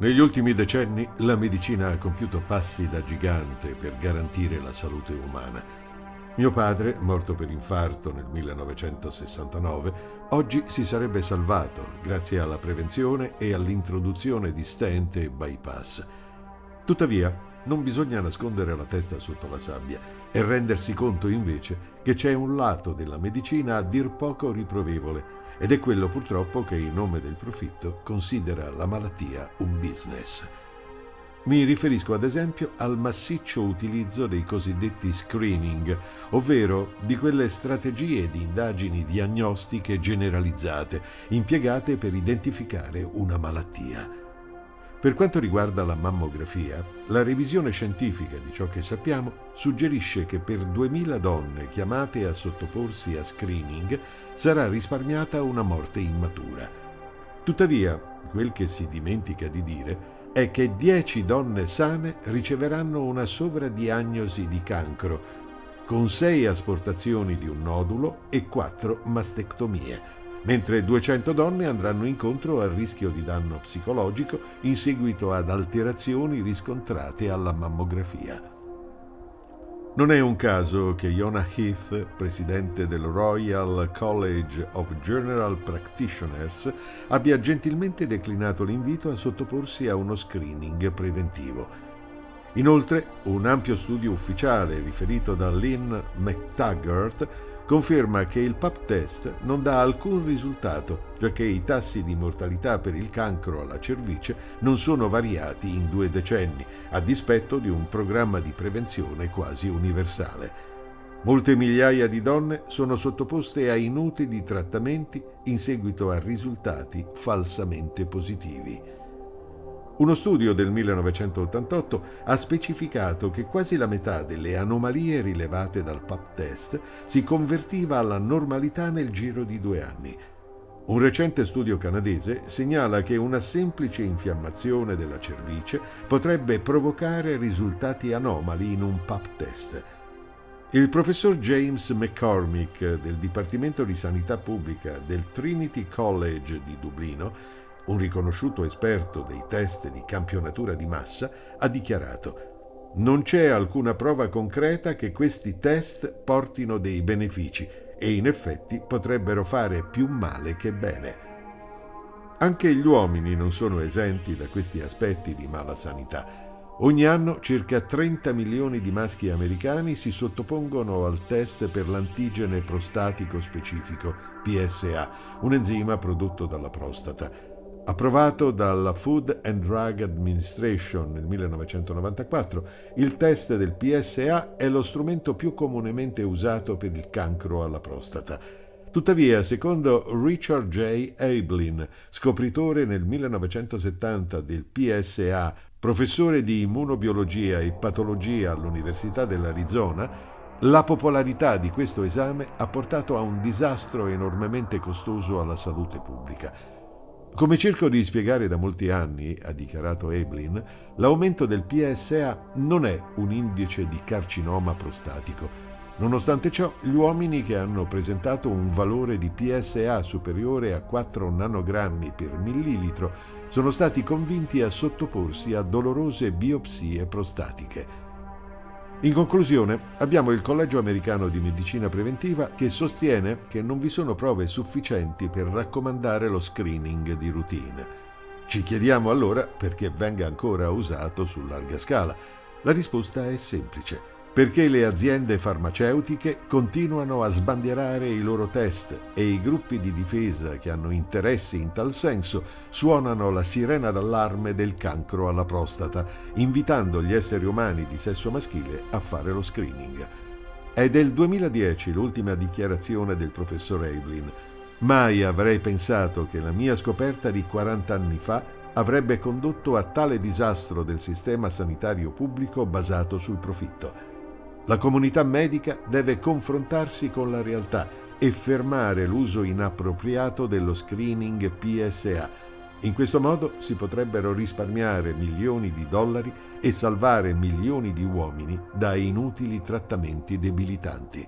Negli ultimi decenni la medicina ha compiuto passi da gigante per garantire la salute umana. Mio padre, morto per infarto nel 1969, oggi si sarebbe salvato grazie alla prevenzione e all'introduzione di stent e bypass. Tuttavia, non bisogna nascondere la testa sotto la sabbia e rendersi conto invece che c'è un lato della medicina a dir poco riprovevole ed è quello purtroppo che in nome del profitto considera la malattia un business. Mi riferisco ad esempio al massiccio utilizzo dei cosiddetti screening, ovvero di quelle strategie di indagini diagnostiche generalizzate impiegate per identificare una malattia. Per quanto riguarda la mammografia, la revisione scientifica di ciò che sappiamo suggerisce che per 2000 donne chiamate a sottoporsi a screening sarà risparmiata una morte immatura. Tuttavia, quel che si dimentica di dire è che 10 donne sane riceveranno una sovradiagnosi di cancro, con 6 asportazioni di un nodulo e 4 mastectomie, mentre 200 donne andranno incontro al rischio di danno psicologico in seguito ad alterazioni riscontrate alla mammografia. Non è un caso che Jonah Heath, presidente del Royal College of General Practitioners, abbia gentilmente declinato l'invito a sottoporsi a uno screening preventivo. Inoltre, un ampio studio ufficiale riferito da Lynn McTaggart conferma che il PAP test non dà alcun risultato, giacché i tassi di mortalità per il cancro alla cervice non sono variati in due decenni, a dispetto di un programma di prevenzione quasi universale. Molte migliaia di donne sono sottoposte a inutili trattamenti in seguito a risultati falsamente positivi. Uno studio del 1988 ha specificato che quasi la metà delle anomalie rilevate dal PAP test si convertiva alla normalità nel giro di due anni. Un recente studio canadese segnala che una semplice infiammazione della cervice potrebbe provocare risultati anomali in un PAP test. Il professor James McCormick del Dipartimento di Sanità Pubblica del Trinity College di Dublino un riconosciuto esperto dei test di campionatura di massa, ha dichiarato non c'è alcuna prova concreta che questi test portino dei benefici e in effetti potrebbero fare più male che bene. Anche gli uomini non sono esenti da questi aspetti di mala sanità. Ogni anno circa 30 milioni di maschi americani si sottopongono al test per l'antigene prostatico specifico, PSA, un enzima prodotto dalla prostata. Approvato dalla Food and Drug Administration nel 1994, il test del PSA è lo strumento più comunemente usato per il cancro alla prostata. Tuttavia, secondo Richard J. Ablin, scopritore nel 1970 del PSA, professore di immunobiologia e patologia all'Università dell'Arizona, la popolarità di questo esame ha portato a un disastro enormemente costoso alla salute pubblica. Come cerco di spiegare da molti anni, ha dichiarato Eblin, l'aumento del PSA non è un indice di carcinoma prostatico. Nonostante ciò, gli uomini che hanno presentato un valore di PSA superiore a 4 nanogrammi per millilitro sono stati convinti a sottoporsi a dolorose biopsie prostatiche. In conclusione, abbiamo il Collegio americano di medicina preventiva che sostiene che non vi sono prove sufficienti per raccomandare lo screening di routine. Ci chiediamo allora perché venga ancora usato su larga scala. La risposta è semplice perché le aziende farmaceutiche continuano a sbandierare i loro test e i gruppi di difesa che hanno interessi in tal senso suonano la sirena d'allarme del cancro alla prostata, invitando gli esseri umani di sesso maschile a fare lo screening. È del 2010 l'ultima dichiarazione del professor Evelyn. Mai avrei pensato che la mia scoperta di 40 anni fa avrebbe condotto a tale disastro del sistema sanitario pubblico basato sul profitto. La comunità medica deve confrontarsi con la realtà e fermare l'uso inappropriato dello screening PSA. In questo modo si potrebbero risparmiare milioni di dollari e salvare milioni di uomini da inutili trattamenti debilitanti.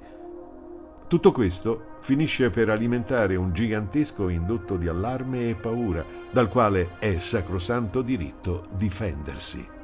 Tutto questo finisce per alimentare un gigantesco indotto di allarme e paura, dal quale è sacrosanto diritto difendersi.